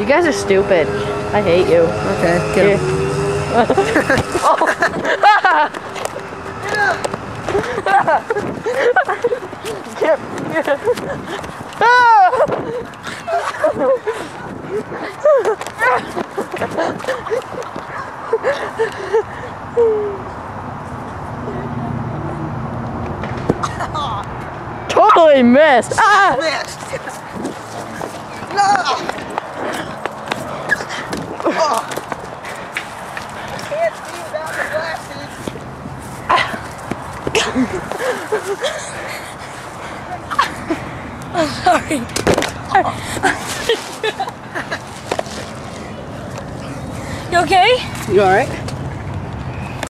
You guys are stupid. I hate you. Okay, get him. Totally missed. Ah! Missed. Oh. Can't see without the glasses. I'm sorry. you okay? You alright?